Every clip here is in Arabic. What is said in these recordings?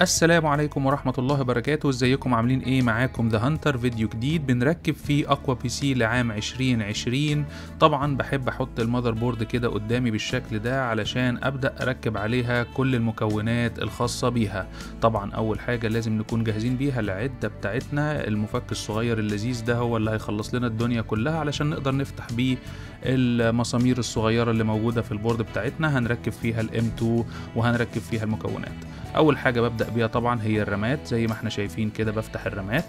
السلام عليكم ورحمة الله وبركاته. ازيكم؟ عاملين إيه؟ معاكم The Hunter فيديو جديد. بنركب فيه أقوى PC لعام 2020 طبعا بحب أحط ال motherboard كده قدامي بالشكل ده علشان أبدأ أركب عليها كل المكونات الخاصة بيها. طبعا أول حاجة لازم نكون جاهزين بيها العدة بتاعتنا. المفك الصغير اللذيذ ده هو اللي هيخلص لنا الدنيا كلها علشان نقدر نفتح بيه المسامير الصغيرة اللي موجودة في ال board بتاعتنا. هنركب فيها ال M 2 وهنركب فيها المكونات. أول حاجة ببدأ بيها طبعا هي الرامات زي ما إحنا شايفين كده بفتح الرامات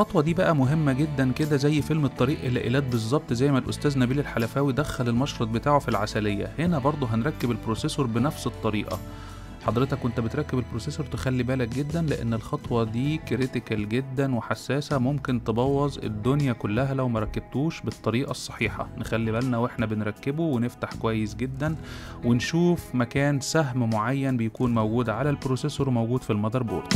الخطوة دي بقى مهمة جدا كده زي فيلم الطريق إلى إيلات بالظبط زي ما الأستاذ نبيل الحلفاوي دخل المشرط بتاعه في العسلية. هنا برضه هنركب ال processor بنفس الطريقة. حضرتك وانت بتركب ال processor تخلي بالك جدا لأن الخطوة دي critical جدا وحساسة ممكن تبوظ الدنيا كلها لو ما ركبتوش بالطريقة الصحيحة. نخلي بالنا وإحنا بنركبه ونفتح كويس جدا ونشوف مكان سهم معين بيكون موجود على ال processor موجود في ال motherboard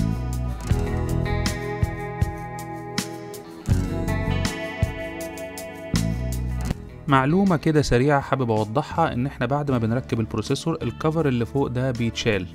معلومة كده سريعة حابب أوضحها إن إحنا بعد ما بنركب ال processor ال cover اللي فوق ده بيتشال.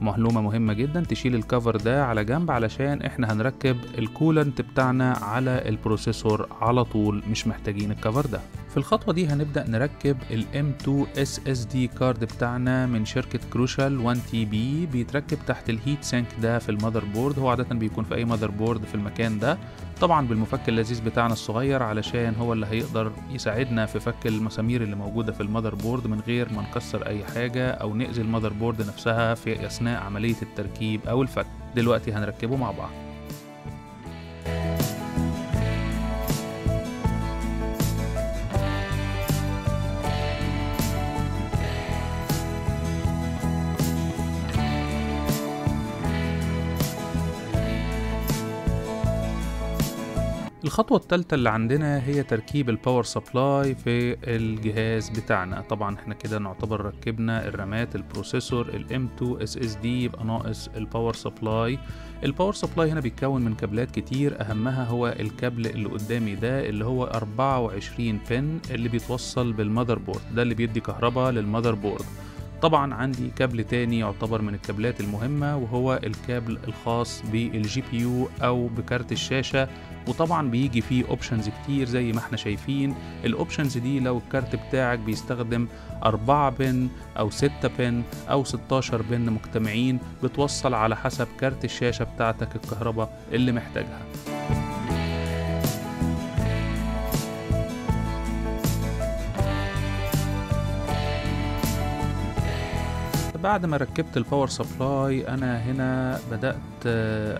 معلومة مهمة جدا تشيل ال cover ده على جنب علشان إحنا هنركب ال coolant بتاعنا على ال processor على طول مش محتاجين ال cover ده. في الخطوة دي هنبدأ نركب ال M2 SSD card بتاعنا من شركة Crucial 1 TB بيتركب تحت ال heat sink ده في ال motherboard هو عادة بيكون في أي motherboard في المكان ده. طبعا بالمفك اللذيذ بتاعنا الصغير علشان هو اللي هيقدر يساعدنا في فك المسامير اللي موجودة في ال motherboard من غير ما نكسر أي حاجة أو نأذي ال motherboard نفسها في أثناء عملية التركيب أو الفك. دلوقتي هنركبه مع بعض. الخطوة الثالثة اللي عندنا هي تركيب ال power supply في الجهاز بتاعنا. طبعا إحنا كده نعتبر ركبنا الرامات ال processor ال M 2 SSD يبقى ناقص ال power supply ال power supply هنا بيتكون من كابلات كتير. أهمها هو الكابل اللي قدامي ده اللي هو 24 pin اللي بيتوصل بال motherboard ده اللي بيدي كهرباء لل motherboard طبعا عندي كابل تاني يعتبر من الكابلات المهمة وهو الكابل الخاص بال GPU أو بكارت الشاشة. وطبعا بيجي فيه options كتير زي ما إحنا شايفين. ال options دي لو الكارت بتاعك بيستخدم 4 pin أو 6 pin أو 16 pin مجتمعين بتوصل على حسب كارت الشاشة بتاعتك الكهرباء اللي محتاجها. بعد ما ركبت ال power supply أنا هنا بدأت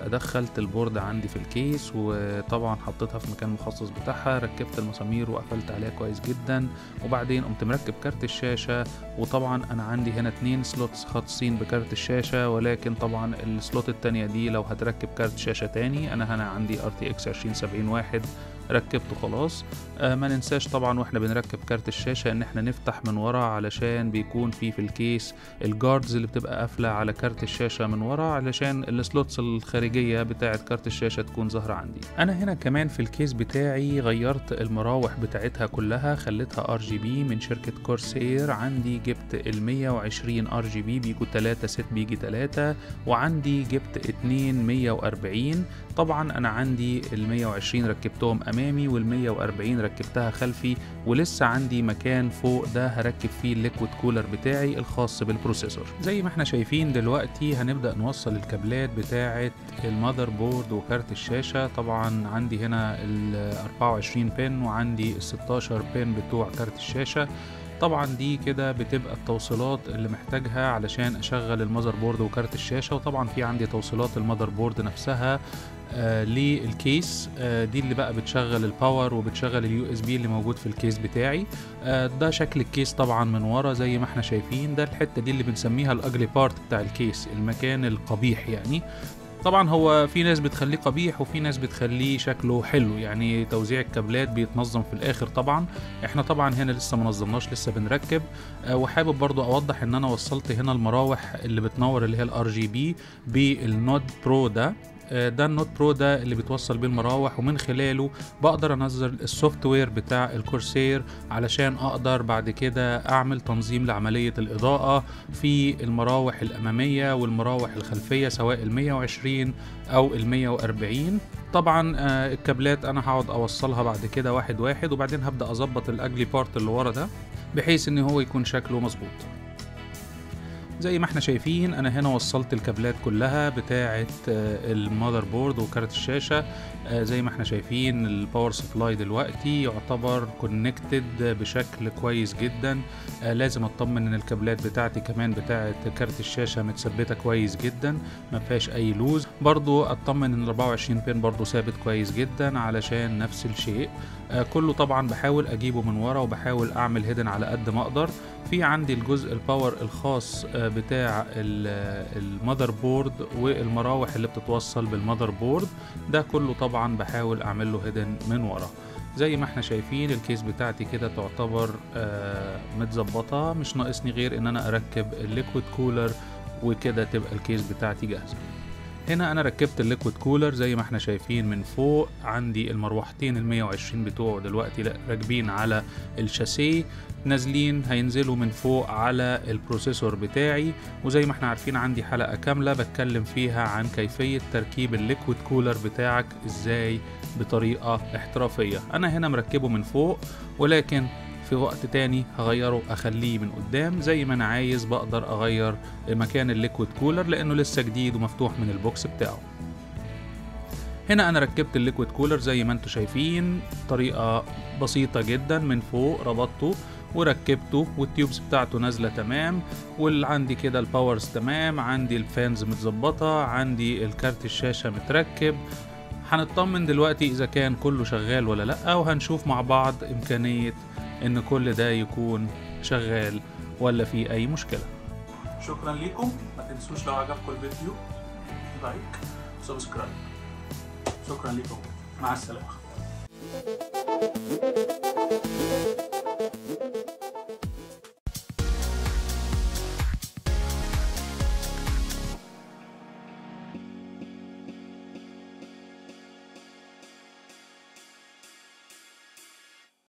أدخلت ال board عندي في ال case وطبعا حطيتها في مكان مخصص بتاعها ركبت المسامير وقفلت عليها كويس جدا وبعدين قمت مركب كارت الشاشة. وطبعا أنا عندي هنا اتنين slots خاصين بكارت الشاشة ولكن طبعا ال slot التانية دي لو هتركب كارت شاشة تاني أنا هنا عندي RTX 2070 واحد ركبته خلاص. آه ما ننساش طبعا وإحنا بنركب كارت الشاشة إن إحنا نفتح من ورا علشان بيكون في في ال case ال guards اللي بتبقى قافلة على كارت الشاشة من ورا علشان ال slots الخارجية بتاعة كارت الشاشة تكون ظاهرة عندي. أنا هنا كمان في ال case بتاعي غيرت المراوح بتاعتها كلها خليتها RGB من شركة Corsair عندي جبت ال 120 RGB بيجوا 3 set بيجي 3 وعندي جبت اتنين 140 طبعا أنا عندي ال 120 ركبتهم وال 140 ركبتها خلفي ولسه عندي مكان فوق ده هركب فيه ال liquid cooler بتاعي الخاص بال processor. زي ما إحنا شايفين دلوقتي هنبدأ نوصل الكابلات بتاعه ال motherboard وكارت الشاشة. طبعا عندي هنا ال 24 pin وعندي ال 16 pin بتوع كارت الشاشة. طبعا دي كده بتبقى التوصيلات اللي محتاجها علشان أشغل ال motherboard وكارت الشاشة. وطبعا في عندي توصيلات ال motherboard نفسها لل case. آه دي اللي بقى بتشغل ال power وبتشغل ال USB اللي موجود في ال case بتاعي. آه ده شكل ال case طبعا من ورا زي ما إحنا شايفين. ده الحتة دي اللي بنسميها ال ugly part بتاع ال case المكان القبيح يعني. طبعا هو في ناس بتخليه قبيح وفي ناس بتخليه شكله حلو يعني توزيع الكابلات بيتنظم في الآخر طبعا. إحنا طبعا هنا لسه ما نظمناش لسه بنركب. وحابب برضو أوضح إن أنا وصلت هنا المراوح اللي بتنور اللي هي ال RGB بال Node Pro ده. آه، ده ال Node Pro ده اللي بيتوصل بيه المراوح ومن خلاله بقدر انزل ال software بتاع ال Corsair علشان أقدر بعد كده اعمل تنظيم لعملية الإضاءة في المراوح الأمامية والمراوح الخلفية سواء ال 120 أو ال 140 طبعا آه، الكابلات أنا هقعد أوصلها بعد كده واحد واحد وبعدين هبدأ أظبط ال ugly part اللي ورا ده بحيث إن هو يكون شكله مظبوط. زي ما إحنا شايفين أنا هنا وصلت الكابلات كلها بتاعه آه، ال motherboard وكارت الشاشة. آه، زي ما إحنا شايفين ال power supply دلوقتي يعتبر connected بشكل كويس جدا. آه، لازم أطمن إن الكابلات بتاعتي كمان بتاعه كارت الشاشة متثبتة كويس جدا ما فيهاش أي loose برضو أطمن إن 24 pin برضو ثابت كويس جدا علشان نفس الشيء. كله طبعا بحاول أجيبه من ورا وبحاول أعمل hidden على قد ما أقدر. في عندي الجزء ال power الخاص آه، بتاع ال motherboard والمراوح اللي بتتوصل بال motherboard ده كله طبعا بحاول أعمل له hidden من ورا. زي ما إحنا شايفين ال case بتاعتي كده تعتبر آه، متظبطة. مش ناقصني غير إن أنا أركب ال liquid cooler وكده تبقى ال case بتاعتي جاهزة. هنا أنا ركبت ال liquid cooler زي ما إحنا شايفين من فوق عندي المروحتين ال 120 بتوعه دلوقتي راكبين على الشاسيه نازلين هينزلوا من فوق على ال processor بتاعي وزي ما إحنا عارفين عندي حلقة كاملة بتكلم فيها عن كيفية تركيب ال liquid cooler بتاعك إزاي بطريقة احترافية. أنا هنا مركبه من فوق ولكن في وقت تاني هغيره أخليه من قدام زي ما أنا عايز بقدر أغير مكان ال liquid cooler لأنه لسه جديد ومفتوح من ال box بتاعه. هنا أنا ركبت ال liquid cooler زي ما أنتم شايفين طريقة بسيطة جدا من فوق ربطته وركبته وال tubes بتاعته نازلة تمام واللي عندي كده ال powers تمام عندي ال fans متظبطة عندي الكارت الشاشة متركب. هنطمن دلوقتي إذا كان كله شغال ولا لأ وهنشوف مع بعض إمكانية إن كل ده يكون شغال ولا في أي مشكلة. شكرا لكم ما تنسوش لو عجبكم الفيديو لايك سبسكرايب شكرا لكم مع السلامة.